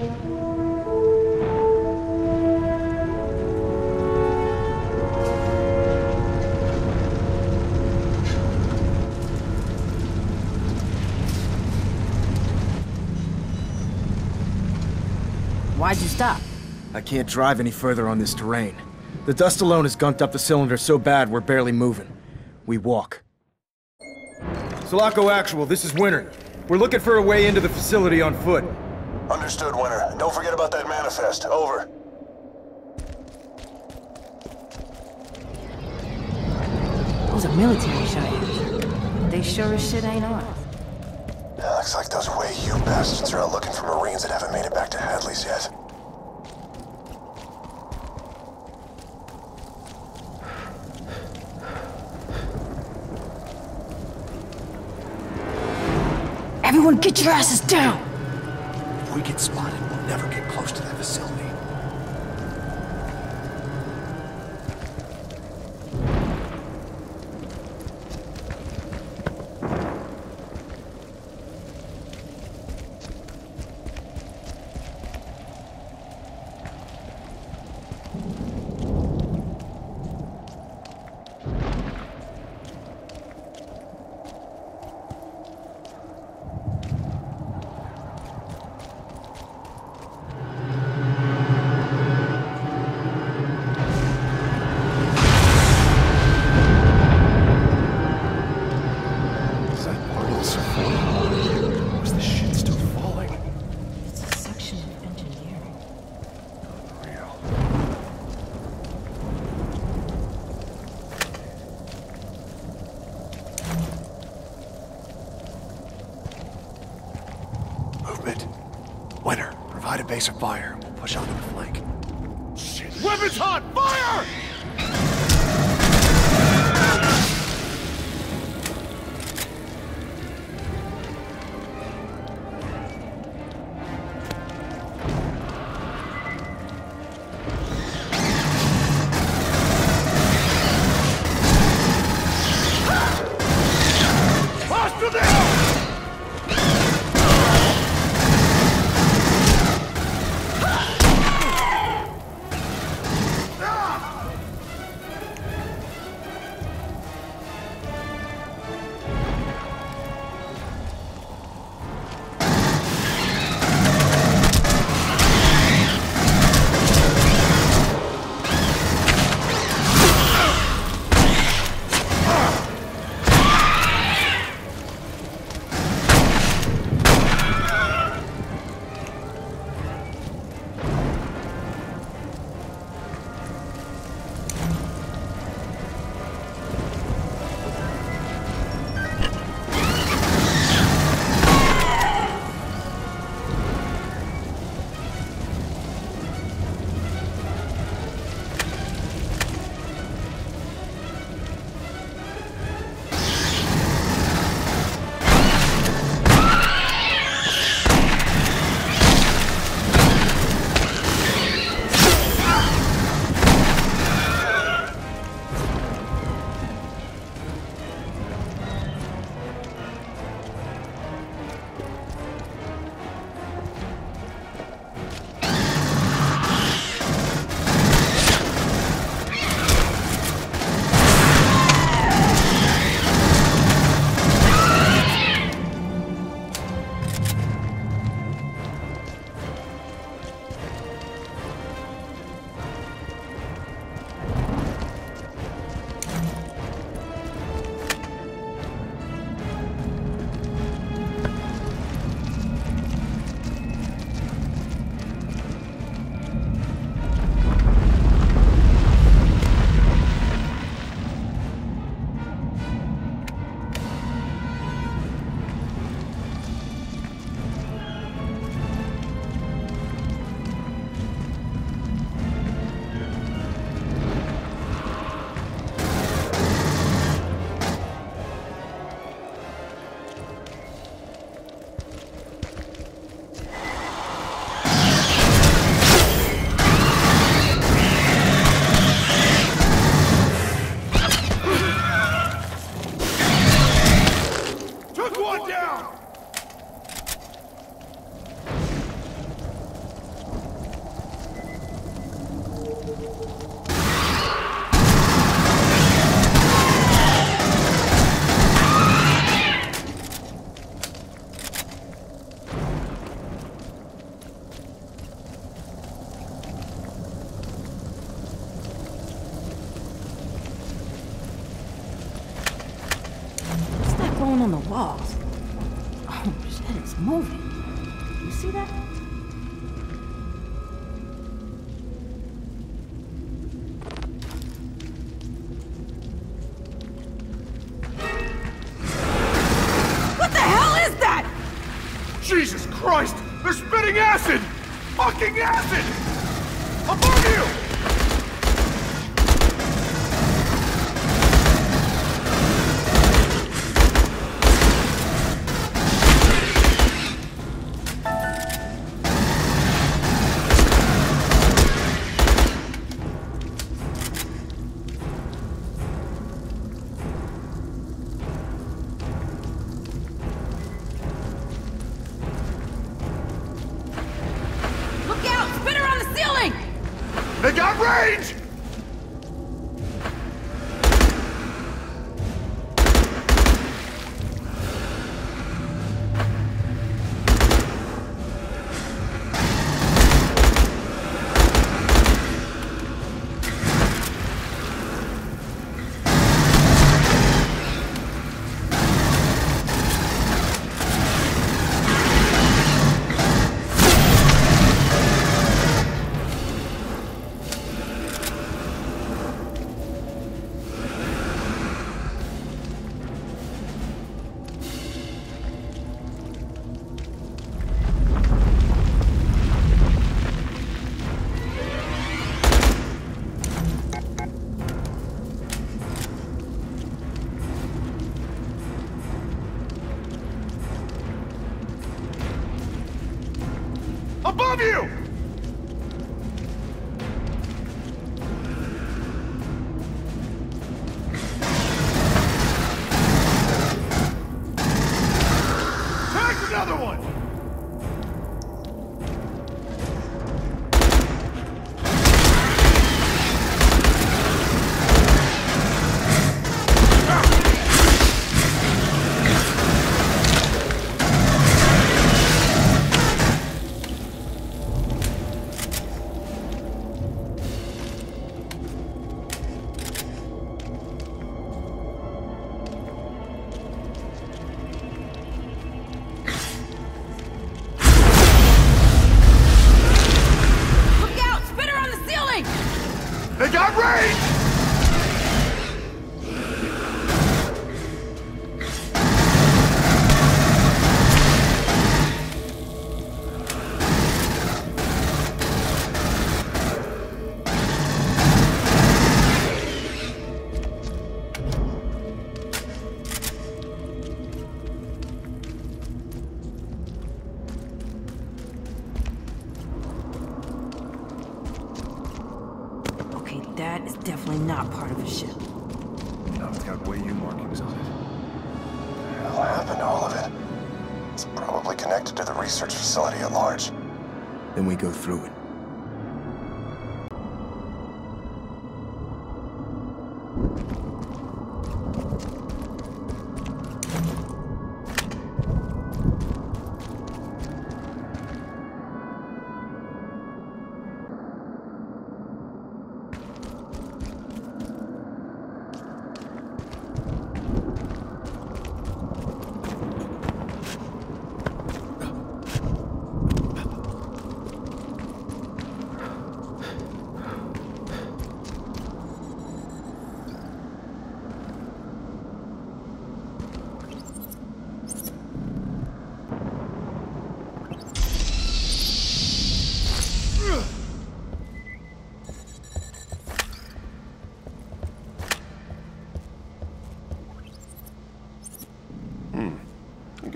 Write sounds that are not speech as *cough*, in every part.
Why'd you stop? I can't drive any further on this terrain. The dust alone has gunked up the cylinder so bad we're barely moving. We walk. Sulaco Actual, this is Winter. We're looking for a way into the facility on foot. Understood, Winter. Don't forget about that manifest. Over. Those are military Cheyennes. They sure as shit ain't ours. Looks like those way you bastards are out looking for Marines that haven't made it back to Hadley's yet. Everyone get your asses down! Get spotted, we'll never get close to that facility. Is that part of the survey? Or is the shit still falling? It's a section of engineering. Real. Movement. Winter, provide of fire.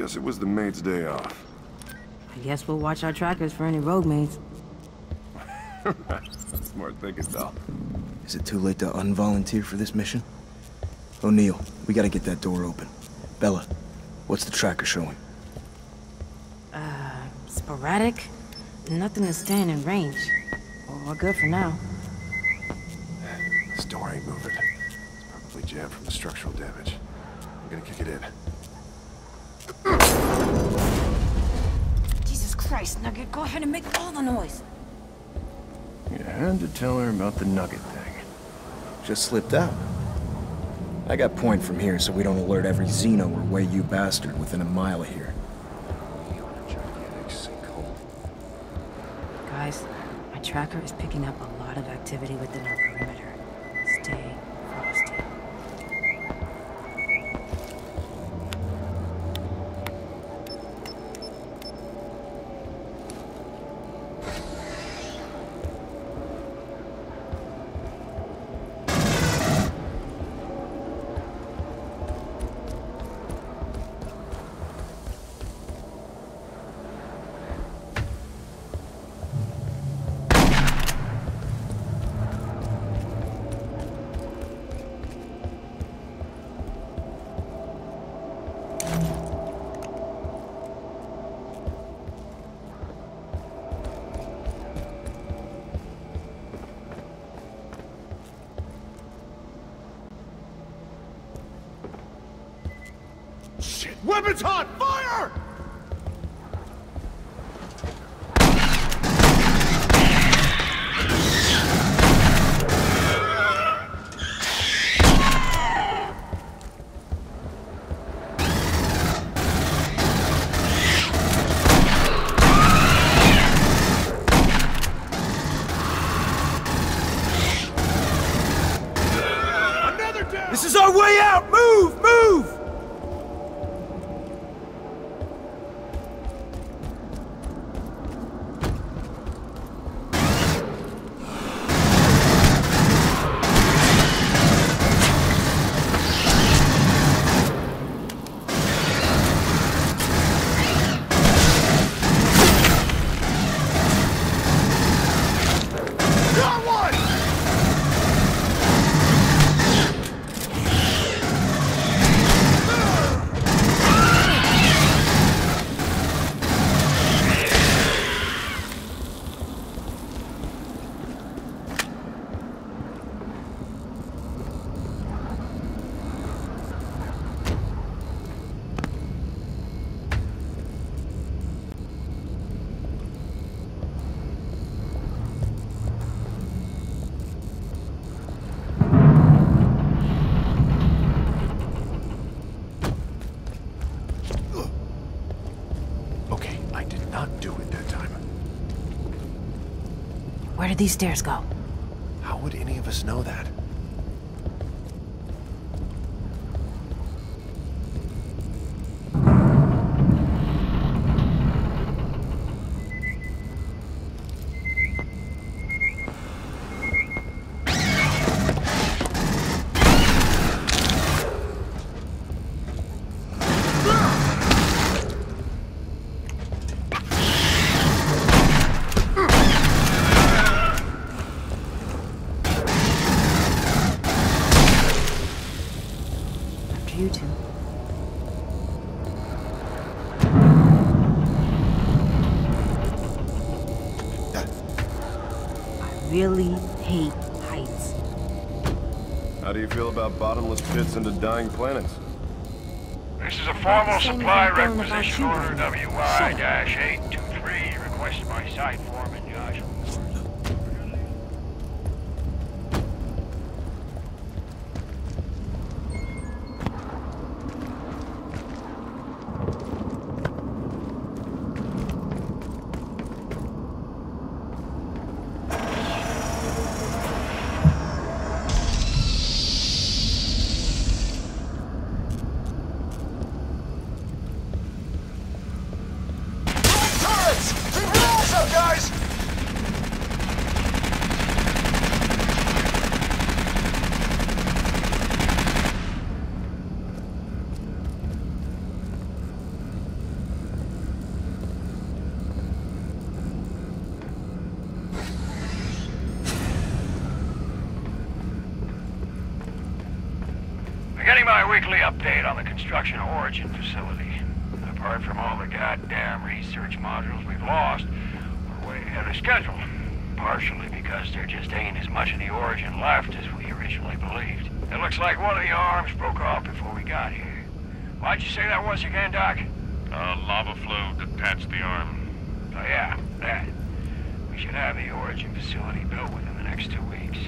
Guess it was the maid's day off. I guess we'll watch our trackers for any rogue mates. *laughs* Smart thinking, though. Is it too late to unvolunteer for this mission? O'Neill, we gotta get that door open. Bella, what's the tracker showing? Uh, sporadic? Nothing that's staying in range. Well, we're good for now. This door ain't moving. It's probably jammed from the structural damage. I'm gonna kick it in. Christ, Nugget, go ahead and make all the noise. You had to tell her about the nugget thing. Just slipped out. I got point from here so we don't alert every Xeno or Wey-Yu bastard within a mile of here. We on a gigantic sinkhole. Guys, my tracker is picking up a lot of activity within our perimeter. Weapons hot! Fire! This is our way out! Move! Where did these stairs go? How would any of us know that? fits into dying planets. This is a formal supply requisition order WI-82. Getting my weekly update on the construction of Origin facility. Apart from all the goddamn research modules we've lost, we're way ahead of schedule. Partially because there just ain't as much of the Origin left as we originally believed. It looks like one of the arms broke off before we got here. Why'd you say that was again, Doc? Uh, lava flow detached the arm. Oh yeah, that. We should have the Origin facility built within the next two weeks.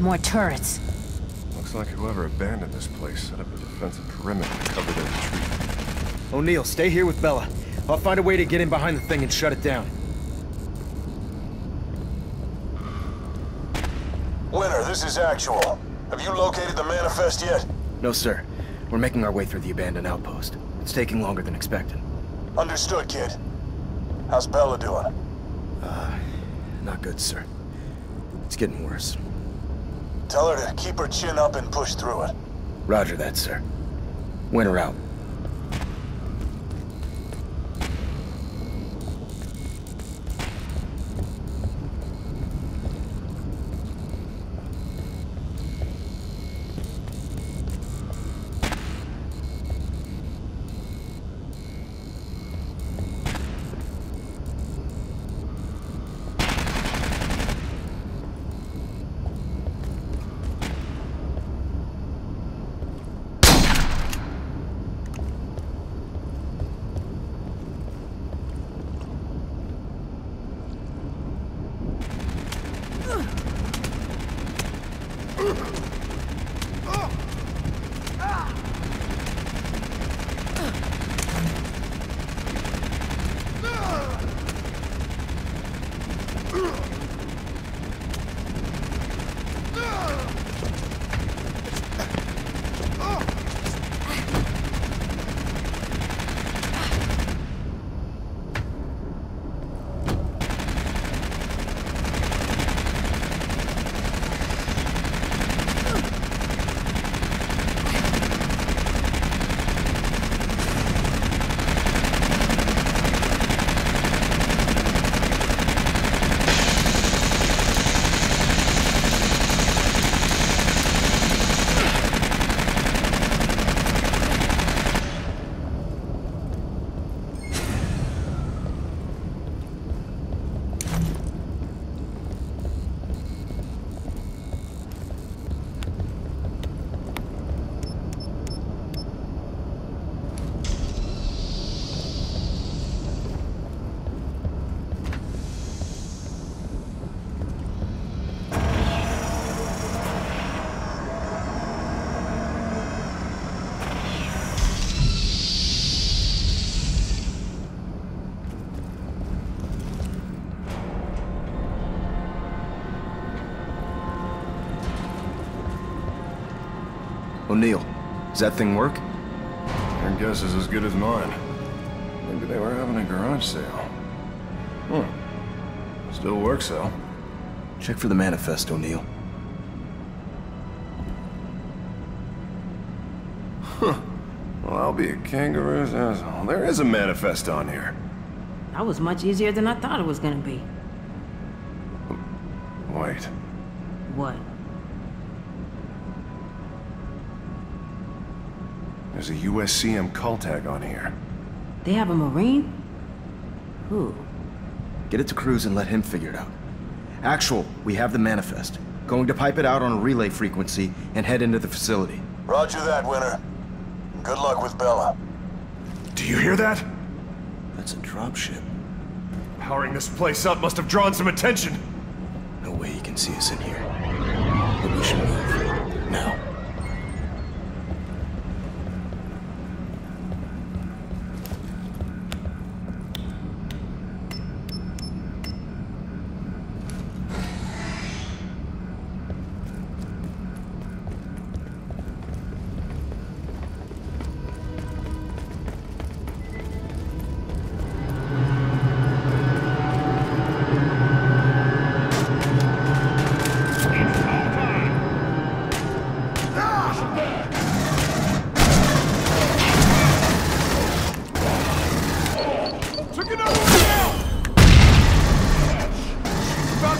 More turrets. Looks Looks like whoever abandoned this place set up a defensive perimeter to cover their retreat. O'Neill, stay here with Bella. I'll find a way to get in behind the thing and shut it down. Winter, this is Actual. Have you located the manifest yet? No, sir. We're making our way through the abandoned outpost. It's taking longer than expected. Understood, kid. How's Bella doing? Uh, Not good, sir. It's getting worse. Tell her to keep her chin up and push through it. Roger that, sir. Winter out. O'Neill, does that thing work? Your guess is as good as mine. Maybe they were having a garage sale. Hmm. Still works, though. Check for the manifest, O'Neill. Huh. Well, I'll be a kangaroo's asshole. There is a manifest on here. That was much easier than I thought it was gonna be. Wait. What? There's a USCM call tag on here. They have a Marine? Who? Get it to Cruz and let him figure it out. Actual, we have the manifest. Going to pipe it out on a relay frequency and head into the facility. Roger that, Winter. Good luck with Bella. Do you hear that? That's a dropship. Powering this place up must have drawn some attention. No way he can see us in here. But we should move.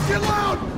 you loud!